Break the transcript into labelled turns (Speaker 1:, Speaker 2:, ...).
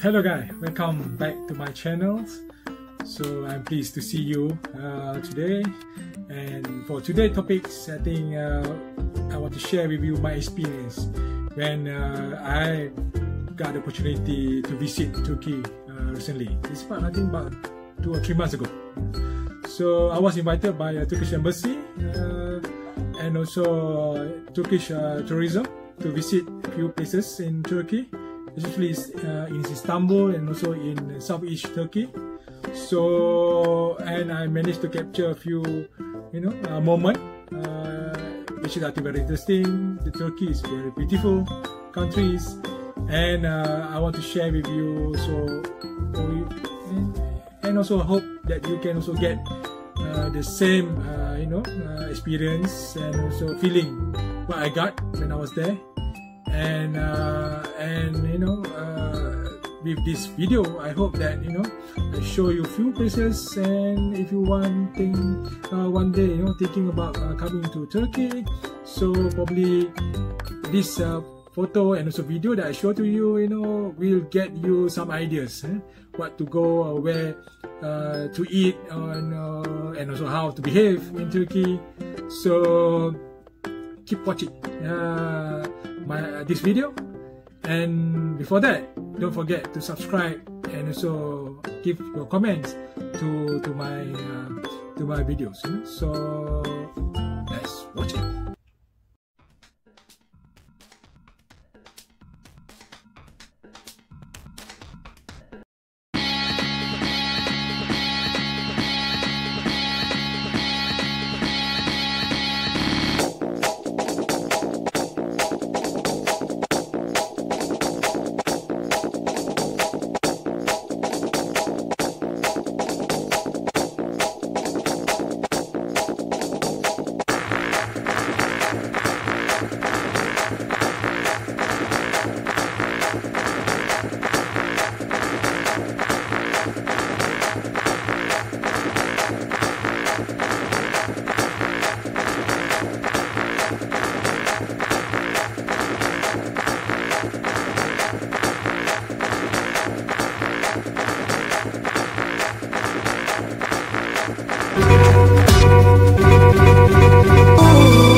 Speaker 1: Hello guys, welcome back to my channel. So I'm pleased to see you uh, today. And for today's topics, I think uh, I want to share with you my experience when uh, I got the opportunity to visit Turkey uh, recently. It's about I think about two or three months ago. So I was invited by a Turkish embassy uh, and also Turkish uh, tourism to visit a few places in Turkey especially uh, in Istanbul and also in southeast Turkey. So, and I managed to capture a few, you know, uh, moment, uh, which is think very interesting. The Turkey is very beautiful countries, and uh, I want to share with you. So, and also hope that you can also get uh, the same, uh, you know, uh, experience and also feeling what I got when I was there and and you know uh, with this video I hope that you know I show you a few places and if you want thing uh, one day you know thinking about uh, coming to Turkey. So probably this uh, photo and also video that I show to you you know will get you some ideas eh? what to go or where uh, to eat and, and also how to behave in Turkey. So keep watching my uh, this video and before that don't forget to subscribe and also give your comments to to my uh, to my videos. So Oh.